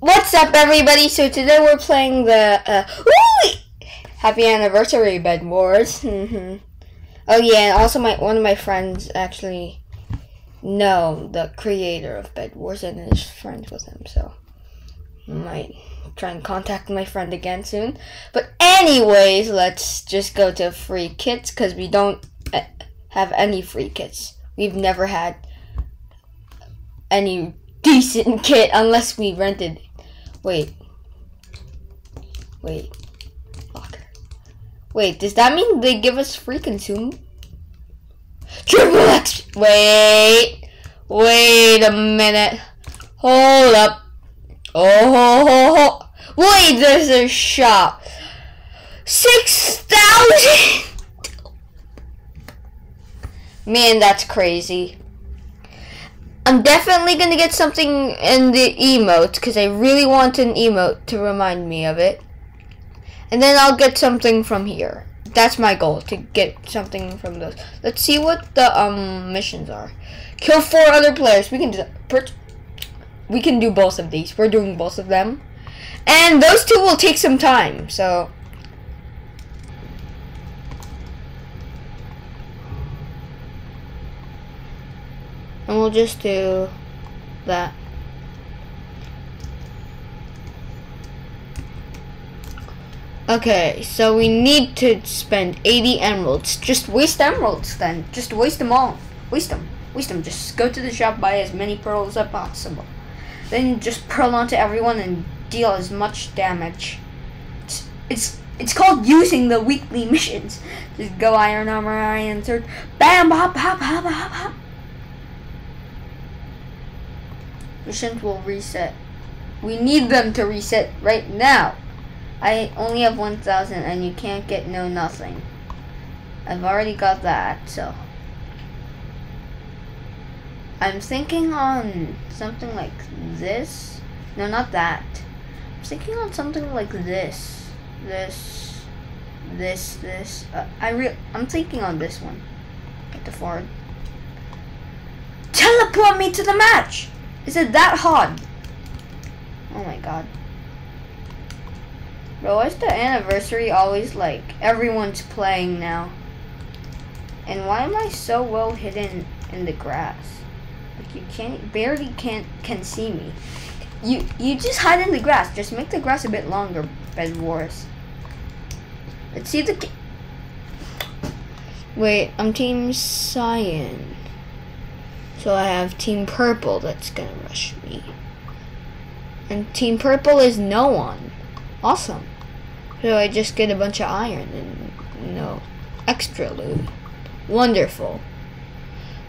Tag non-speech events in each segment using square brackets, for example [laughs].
What's up, everybody? So today we're playing the uh! Happy Anniversary Bed Wars. hmm Oh yeah, and also my one of my friends actually know the creator of Bed Wars and is friends with him, so I might try and contact my friend again soon. But anyways, let's just go to free kits because we don't uh, have any free kits. We've never had any decent kit unless we rented. Wait. Wait. Fuck. Wait, does that mean they give us free consume? Triple X! Wait. Wait a minute. Hold up. Oh, ho, ho, ho. Wait, there's a shop. 6,000! [laughs] Man, that's crazy. I'm definitely gonna get something in the emotes because I really want an emote to remind me of it. And then I'll get something from here. That's my goal to get something from those. Let's see what the um missions are. Kill four other players. We can do we can do both of these. We're doing both of them. And those two will take some time. So and we'll just do that. Okay, so we need to spend 80 emeralds. Just waste emeralds then. Just waste them all. Waste them. Waste them. Just go to the shop, buy as many pearls as possible. Then just pearl onto everyone and deal as much damage. It's, it's it's called using the weekly [laughs] missions. Just go iron armor, iron sword, bam, hop, hop, hop, hop, hop. Missions will reset. We need them to reset right now. I only have 1,000 and you can't get no nothing. I've already got that, so. I'm thinking on something like this. No, not that. I'm thinking on something like this. This. This, this. Uh, I re I'm thinking on this one. Get the forward. Teleport me to the match! Is it that hard? Oh my god. Bro, why's the anniversary always like everyone's playing now? And why am I so well hidden in the grass? Like you can't barely can't can see me. You you just hide in the grass. Just make the grass a bit longer, Bed Wars. Let's see the Wait, I'm team cyan. So I have team purple that's gonna rush me. And team purple is no one. Awesome. So I just get a bunch of iron and know extra loot. Wonderful.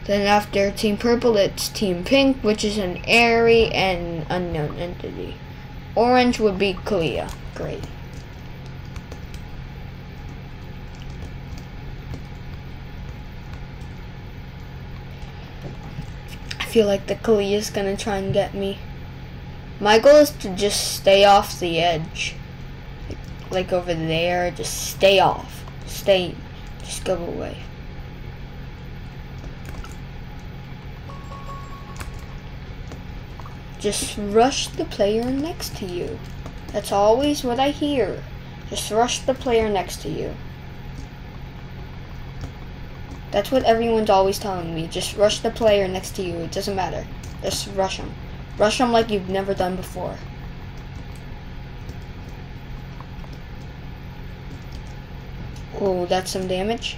Then after Team Purple, it's Team Pink, which is an Aery and unknown entity. Orange would be Kalia. Great. Feel like the Kalia is gonna try and get me. My goal is to just stay off the edge like over there. Just stay off. Stay. Just go away. Just rush the player next to you. That's always what I hear. Just rush the player next to you. That's what everyone's always telling me. Just rush the player next to you. It doesn't matter. Just rush them. Rush them like you've never done before. Oh, that's some damage.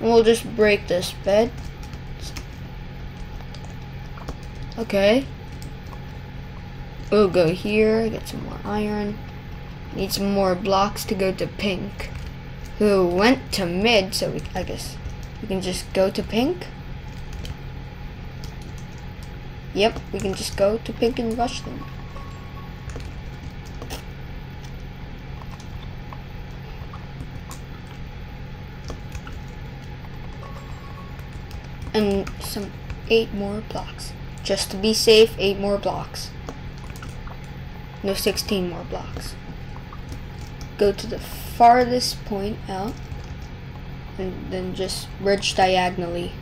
And we'll just break this bed. Okay. We'll go here, get some more iron. Need some more blocks to go to pink. Who went to mid, so we, I guess we can just go to pink. Yep, we can just go to pink and rush them. and some eight more blocks. Just to be safe, eight more blocks. No, 16 more blocks go to the farthest point out and then just ridge diagonally.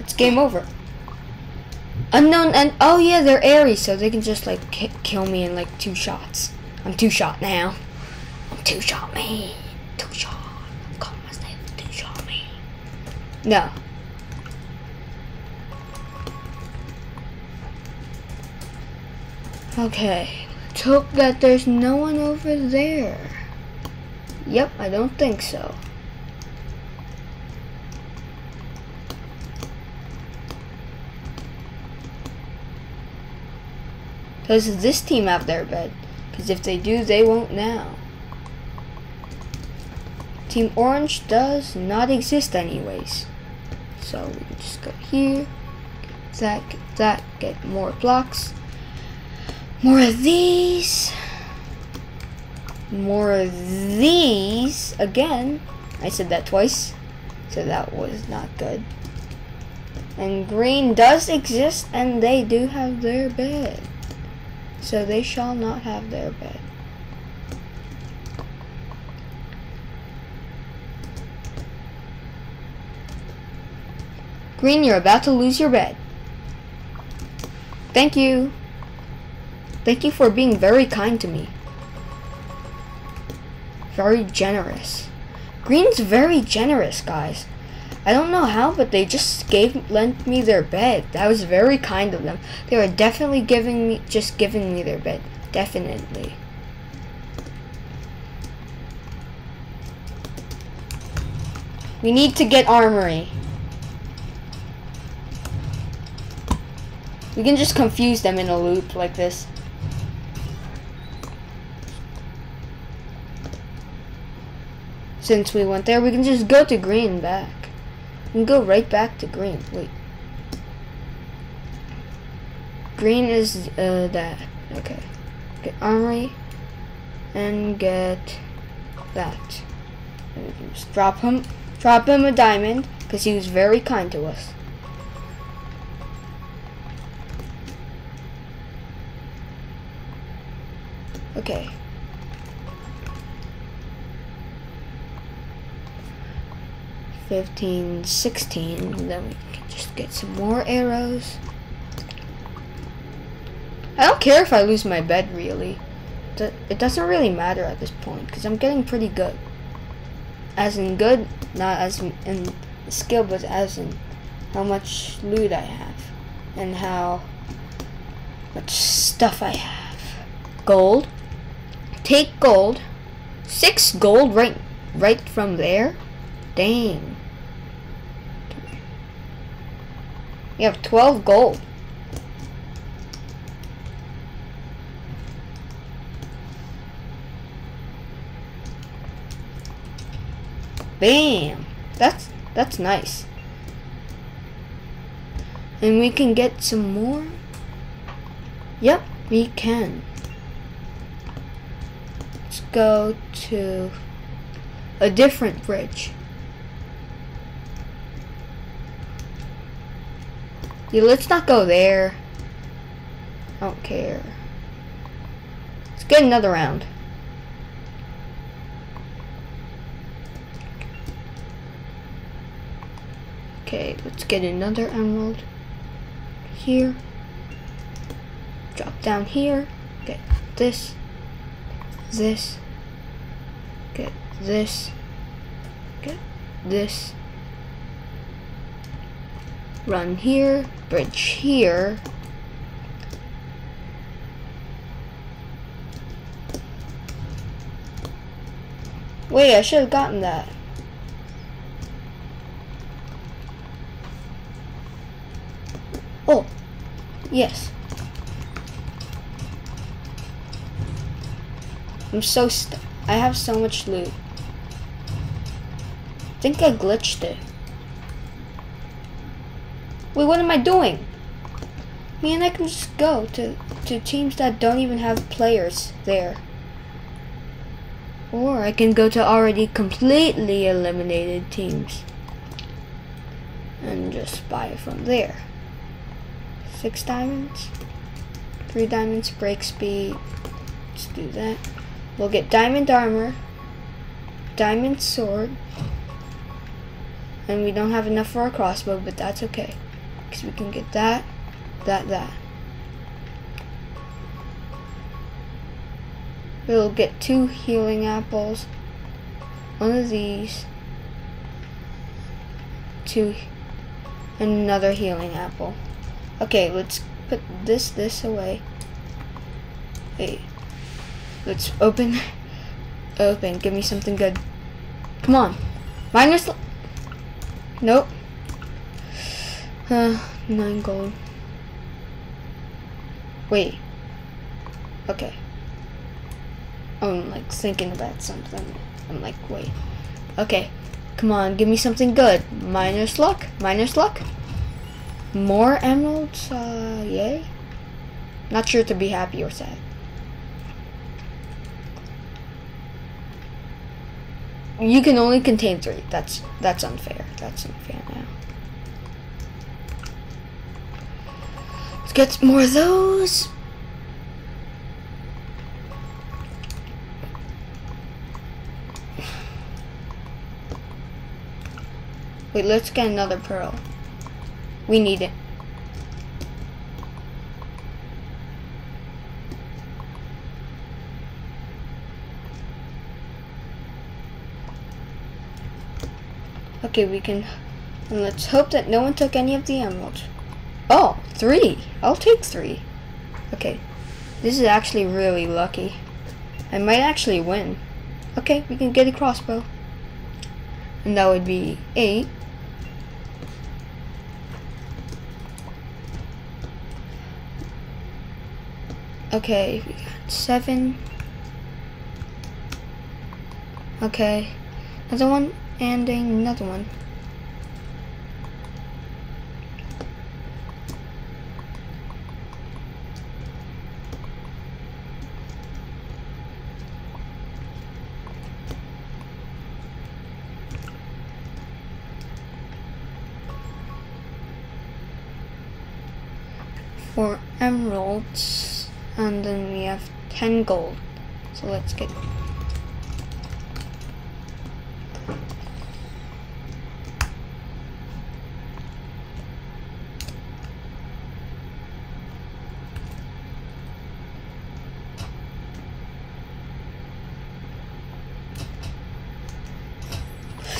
It's game over. Unknown and oh yeah, they're Aery, so they can just like kill me in like two shots. I'm two shot now. Two shot man. Two shot. Call myself two shot man. No. Okay. Let's hope that there's no one over there. Yep, I don't think so. Does this team have their bed? Because if they do, they won't now. Team Orange does not exist anyways. So we just go here, get that, get that, get more blocks. More of these. More of these. Again, I said that twice, so that was not good. And green does exist, and they do have their bed so they shall not have their bed. Green, you're about to lose your bed. Thank you. Thank you for being very kind to me. Very generous. Green's very generous, guys. I don't know how, but they just gave lent me their bed. That was very kind of them. They were definitely giving me just giving me their bed. Definitely. We need to get armory. We can just confuse them in a loop like this. Since we went there, we can just go to green back can go right back to green. Wait. Green is uh, that. Okay. Get armory and get that. And we can just drop him, drop him a diamond because he was very kind to us. Okay. 15, 16. Then we can just get some more arrows. I don't care if I lose my bed, really. It doesn't really matter at this point, because I'm getting pretty good. As in good, not as in skill, but as in how much loot I have. And how much stuff I have. Gold. Take gold. Six gold right, right from there. Dang. You have 12 gold. Bam! That's that's nice. And we can get some more? Yep, we can. Go to a different bridge. Yeah, let's not go there. I don't care. Let's get another round. Okay, let's get another emerald here. Drop down here. Get this. This. Get this. Get this. Run here bridge here. Wait, I should have gotten that. Oh, yes. I'm so st I have so much loot. I think I glitched it. Wait, what am I doing? Me and I can just go to, to teams that don't even have players there. Or I can go to already completely eliminated teams. And just buy from there. Six diamonds. Three diamonds, break speed. Let's do that. We'll get diamond armor. Diamond sword. And we don't have enough for a crossbow, but that's okay. Because we can get that, that, that. We'll get two healing apples. One of these. Two. Another healing apple. Okay, let's put this, this away. Wait. Let's open. Open. Give me something good. Come on. Minus. Nope. Uh, nine gold. Wait. Okay. I'm like thinking about something. I'm like, wait. Okay. Come on, give me something good. Minus luck. Minus luck. More emeralds. Uh, yay. Not sure to be happy or sad. You can only contain three. That's that's unfair. That's unfair now. Let's get more of those. Wait, let's get another pearl. We need it. Okay, we can... And let's hope that no one took any of the emeralds. Oh, three. I'll take three. Okay. This is actually really lucky. I might actually win. Okay, we can get a crossbow. And that would be eight. Okay, we got seven. Okay. Another one and another one. Four emeralds and then we have 10 gold. So let's get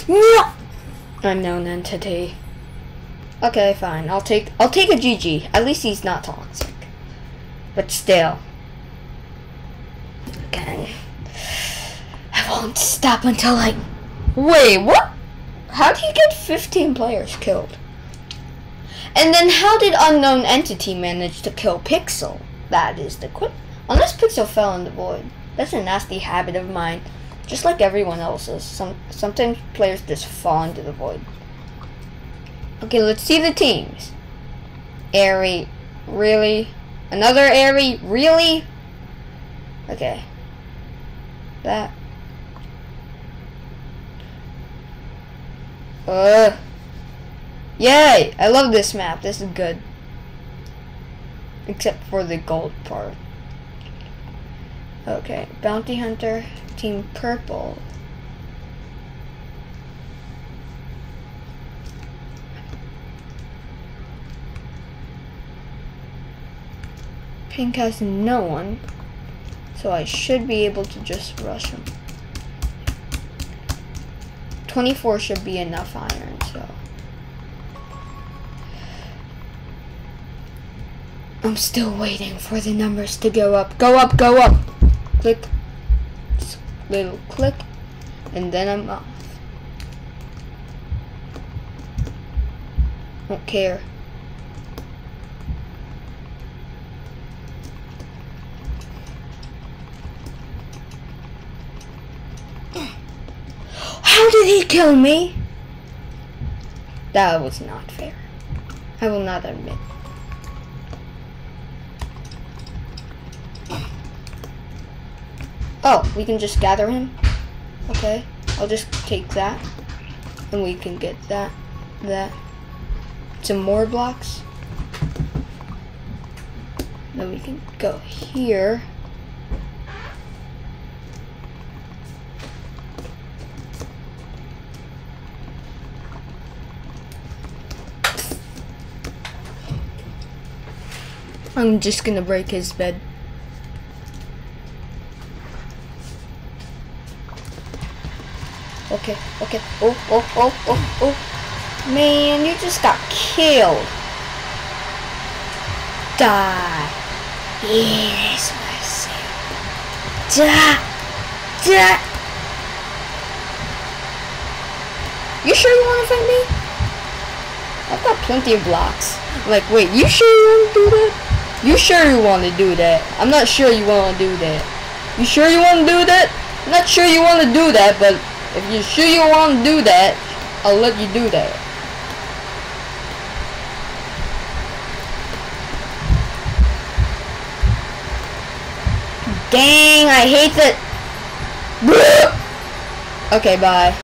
No! Unknown entity. Okay, fine. I'll take I'll take a GG. At least he's not toxic. But still. Again. I won't stop until I Wait, what? How do you get 15 players killed? And then how did unknown entity manage to kill Pixel? That is the quick unless Pixel fell in the void. That's a nasty habit of mine. Just like everyone else's, some sometimes players just fall into the void. Okay, let's see the teams. Aery, really? Another Aery, really? Okay. That. Uh. Yay! I love this map. This is good. Except for the gold part. Okay, Bounty Hunter. Team Purple. Pink has no one, so I should be able to just rush him. 24 should be enough iron, so. I'm still waiting for the numbers to go up. Go up, go up! Click little click and then I'm off. Don't care. [gasps] How did he kill me? That was not fair. I will not admit. Oh, we can just gather him? Okay, I'll just take that. And we can get that, that. Some more blocks. Then we can go here. I'm just gonna break his bed. Okay, okay. Oh, oh, oh, oh, oh. Man, you just got killed. Die. Yes, my son. Die. Die. You sure you want to fight me? I've got plenty of blocks. Like, wait, you sure you want to do that? You sure you want to do that? I'm not sure you want to do that. You sure you want to do that? I'm not sure you want to do that, but if you're sure you want to do that, I'll let you do that. Dang, I hate that. [laughs] okay, bye.